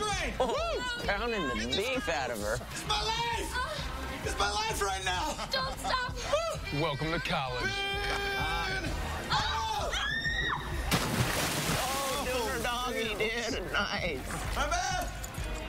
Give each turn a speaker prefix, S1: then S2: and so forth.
S1: Woo!
S2: Oh, pounding the beef out of her.
S1: It's my life. Oh. It's my life right now.
S3: Don't stop.
S4: Welcome to college.
S1: Oh!
S2: Oh, doing her doggy did. Nice.
S1: My bad.